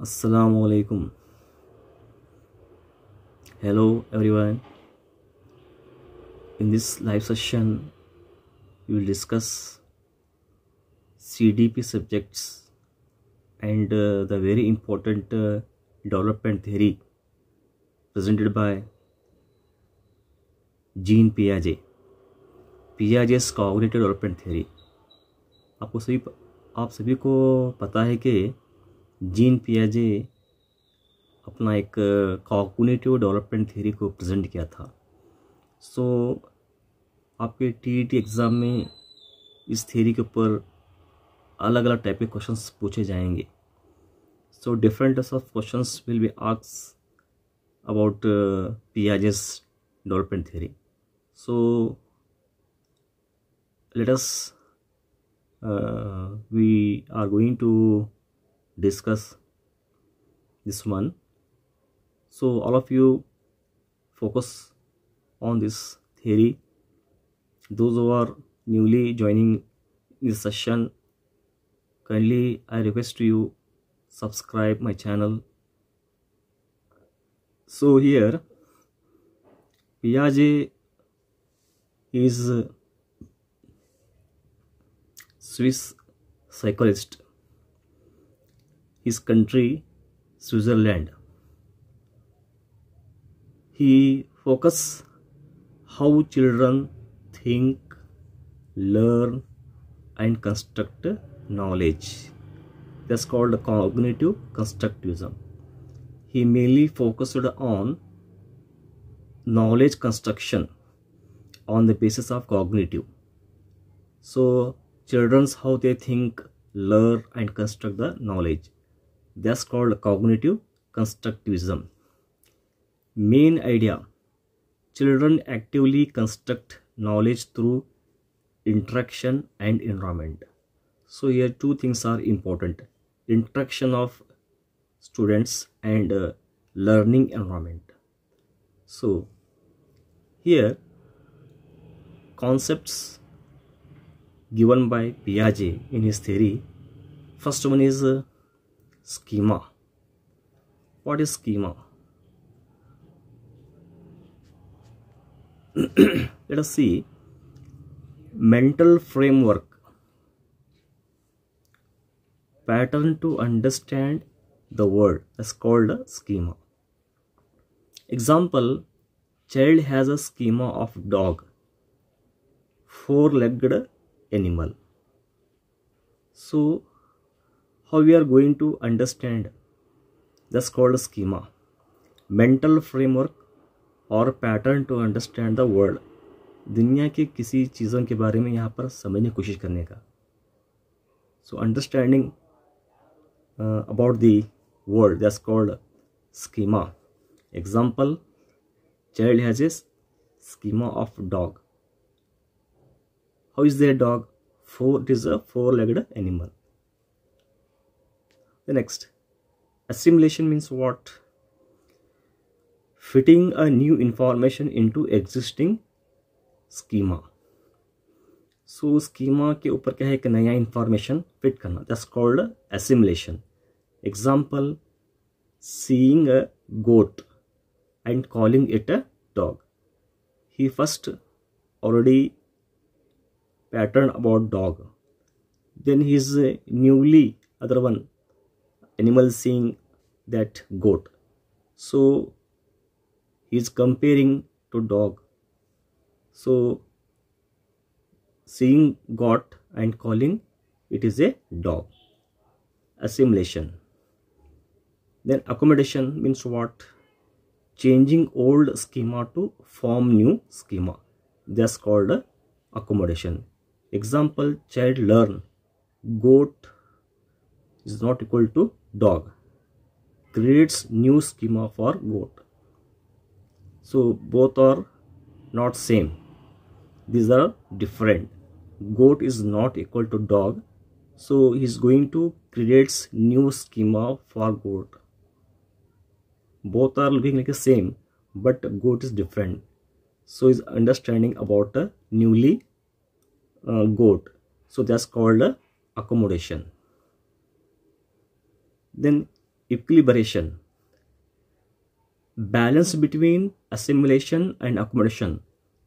अस्सलाम वालेकुम hello everyone in this live session you will discuss CDP subjects and the very important development theory presented bye gene पियाजे पियाजे coordinated development theory आपको सभी आप सभी को पता है कि जीन पियाजे अपना एक कॉग्निटिव डेवलपमेंट थ्योरी को प्रेजेंट किया था। सो so, आपके टी एग्ज़ाम में इस थ्योरी के ऊपर अलग अलग टाइप के क्वेश्चंस पूछे जाएँगे। So different types of questions will be आक्स about Piaget's development theory so uh, we are going to discuss this one. So all of you focus on this theory. Those who are newly joining this session kindly i request to you subscribe my channel. So here piaget is Swiss psychologist. His country, Switzerland. He focus how children think, learn, and construct knowledge. That's called cognitive constructivism. He mainly focused on knowledge construction on the basis of cognitive. So children's how they think learn and construct the knowledge that's called cognitive constructivism. Main idea children actively construct knowledge through interaction and environment. So here two things are important. Interaction of students and uh, learning environment. So here concepts given by Piaget in his theory. First one is uh, schema. What is schema? Let us see. Mental framework. Pattern to understand the world is called a schema. Example, child has a schema of dog, four-legged animal so how we are going to understand that's called schema mental framework और pattern to understand the world दुनिया के किसी चीज़ों के बारे में यहाँ पर समझने की कोशिश करने का so understanding about the world that's called schema example child has a schema of dog how is their dog four it is a four-legged animal the next assimilation means what fitting a new information into existing schema so schema के ऊपर क्या है एक नया information fit करना that's called assimilation example seeing a goat and calling it a dog he first already pattern about dog then his uh, newly other one animal seeing that goat. So he is comparing to dog. So seeing goat and calling it is a dog. Assimilation. Then accommodation means what? Changing old schema to form new schema. That's called accommodation. Example child learn. Goat is not equal to dog creates new schema for goat. So both are not same. These are different. Goat is not equal to dog. So he's going to creates new schema for goat. Both are looking like the same but goat is different. So is understanding about a newly uh, goat. So that's called accommodation then equilibration balance between assimilation and accommodation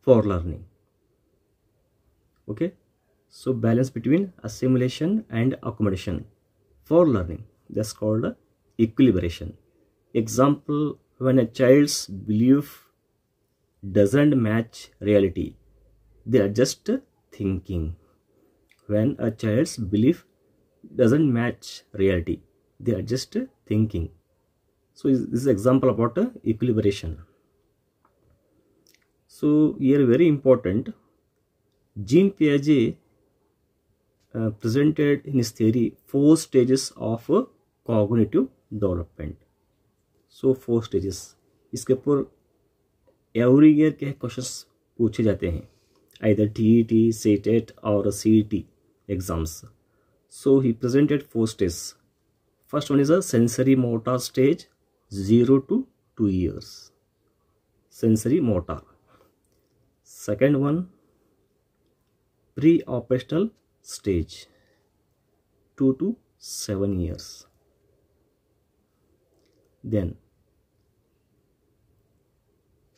for learning. Okay? So balance between assimilation and accommodation for learning. That's called equilibration example when a child's belief doesn't match reality they are just thinking. When a child's belief doesn't match reality they are just thinking so this is example about uh, equilibration so here very important jean piaget uh, presented in his theory four stages of uh, cognitive development so four stages इसके ऊपर every year के questions पूछे जाते हैं either TET, CETET or CET exams. So he presented four stages. First one is a sensory motor stage 0 to 2 years. Sensory motor. Second one pre-operational stage 2 to 7 years. Then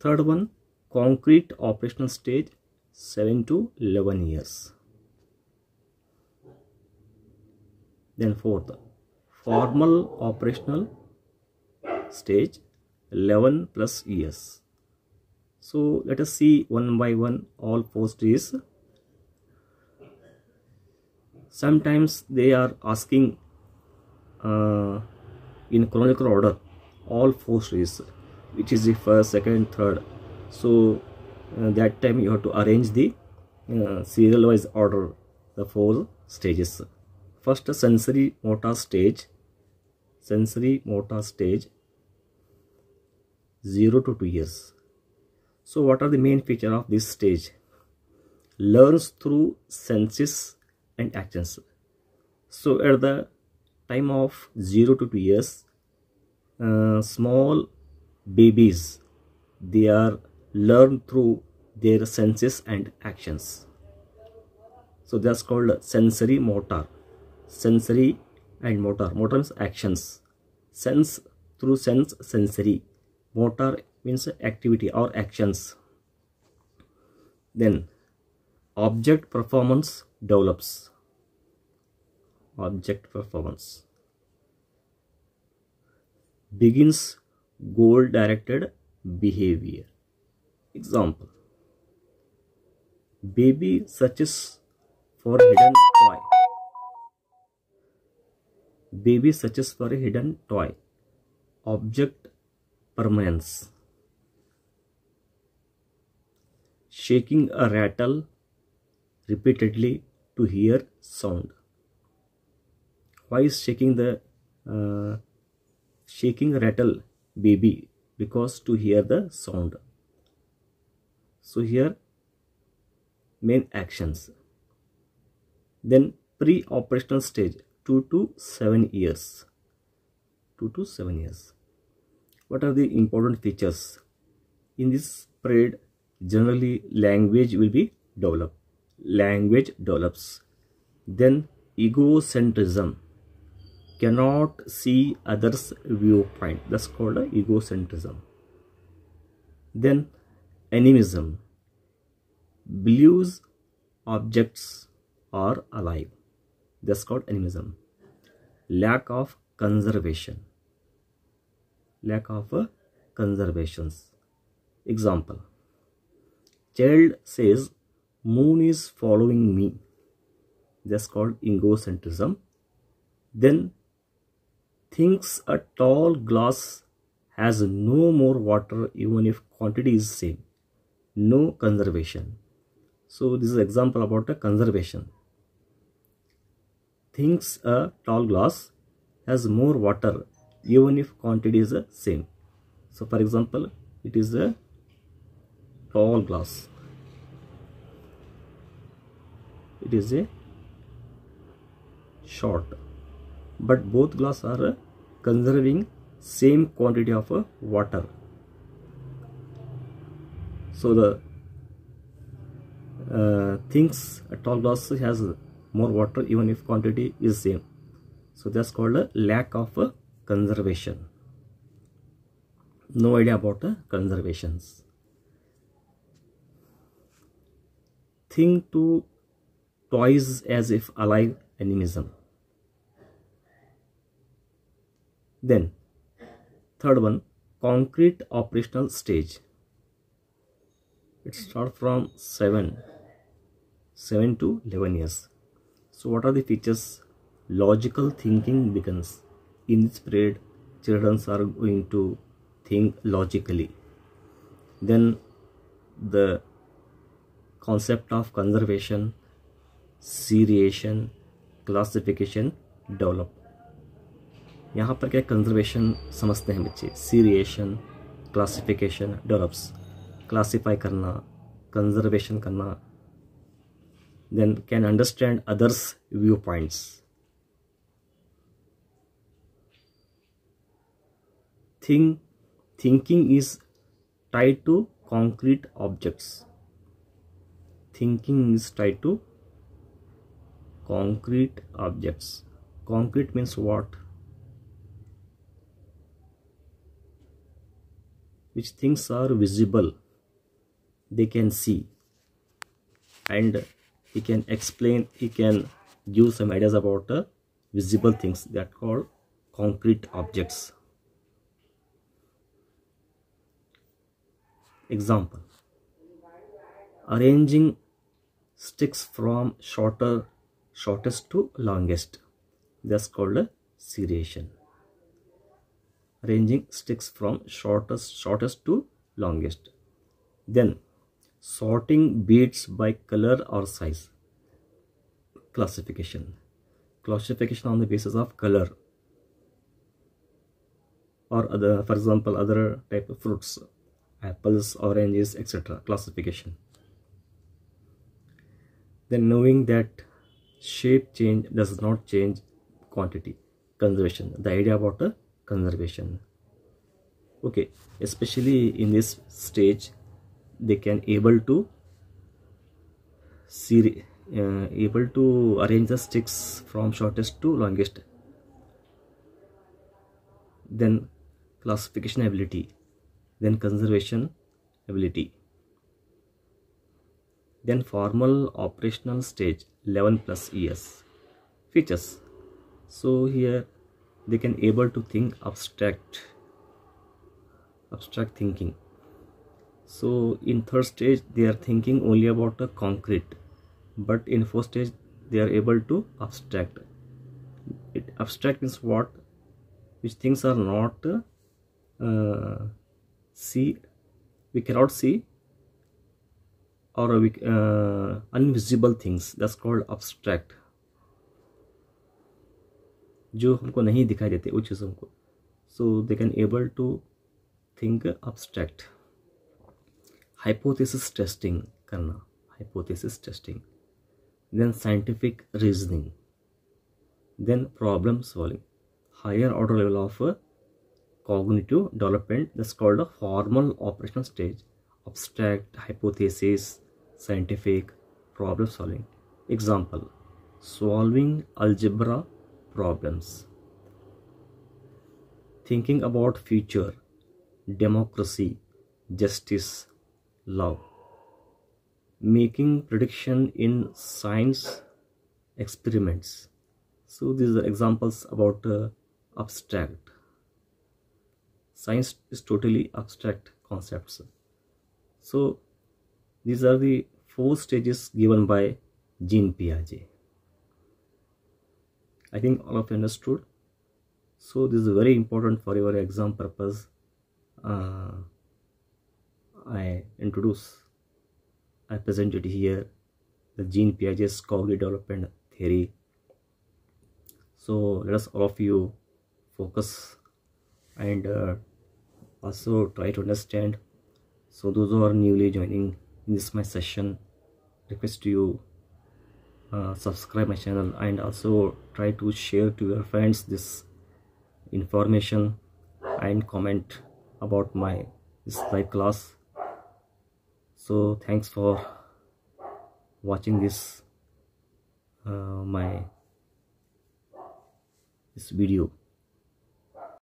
third one concrete operational stage 7 to 11 years then fourth formal operational stage 11 plus years. So let us see one by one all four stages sometimes they are asking uh, in chronological order all four stages which is the first second third. So uh, that time you have to arrange the uh, serial wise order the four stages. First sensory motor stage sensory motor stage 0 to 2 years. So what are the main feature of this stage? Learns through senses and actions. So at the time of 0 to 2 years uh, small babies they are learn through their senses and actions. So that's called sensory motor sensory and motor. Motor means actions. Sense through sense sensory. Motor means activity or actions. Then object permanence develops. Object permanence. Begins goal directed behavior. Example. Baby searches for hidden toy baby searches for a hidden toy object permanence. Shaking a rattle repeatedly to hear sound. Why is shaking the uh, shaking rattle baby? Because to hear the sound. So here main actions. Then pre-operational stage 2 to 7 years. 2 to 7 years. What are the important features in this period generally language will be developed. Language develops. Then egocentrism. Cannot see others viewpoint. That's called egocentrism. Then animism. Believes objects are alive that's called animism. Lack of conservation. Lack of uh, conservations. Example. Child says moon is following me. That's called egocentrism. Then thinks a tall glass has no more water even if quantity is same. No conservation. So this is example about a conservation thinks a tall glass has more water even if quantity is the same. So for example it is a tall glass. It is a short. But both glass are conserving same quantity of water. So the uh, thinks a tall glass has more water even if quantity is same. So that's called a lack of conservation. No idea about the conservations. Think to toys as if alive animism. Then third one concrete operational stage. It starts from 7 7 to 11 years so what are the features logical thinking begins in this period children are going to think logically then the concept of conservation seriation classification develop यहाँ पर क्या conservation समझते हैं बच्चे seriation classification develops classify करना conservation करना then can understand others viewpoints. Think thinking is tied to concrete objects. Thinking is tied to concrete objects. Concrete means what? Which things are visible they can see. And he can explain he can give some ideas about the visible things that are called concrete objects. Example. Arranging sticks from shorter shortest to longest. That's called a seriation arranging sticks from shortest shortest to longest. Then sorting beads by color or size. Classification. Classification on the basis of color. Or other for example other type of fruits apples oranges etc classification. Then knowing that shape change does not change quantity. Conservation. The idea about a conservation. Okay. Especially in this stage they can able to see uh, able to arrange the sticks from shortest to longest. Then classification ability then conservation ability then formal operational stage 11 plus years. Features. So here they can able to think abstract abstract thinking so in third stage they are thinking only about a concrete but in fourth stage they are able to abstract it abstract means what which things are not uh, see we cannot see or we, uh, invisible things that's called abstract जो हमको नहीं दिखाई देते उस चीज़ों को सो they can able to think abstract hypothesis testing करना hypothesis testing then scientific reasoning then problem solving higher order level of uh, cognitive development that's called a formal operational stage abstract hypothesis scientific problem solving example solving algebra problems thinking about future democracy justice love making prediction in science experiments. So these are examples about uh, abstract. Science is totally abstract concepts. So these are the four stages given by jean piaget. I think all of you understood. So this is very important for your exam purpose. Uh, I introduce, I presented here the Jean Piaget's cognitive development theory. So let us all of you focus and uh, also try to understand. So those who are newly joining in this my session, request you uh, subscribe my channel and also try to share to your friends this information and comment about my this live class so thanks for watching this uh, my this video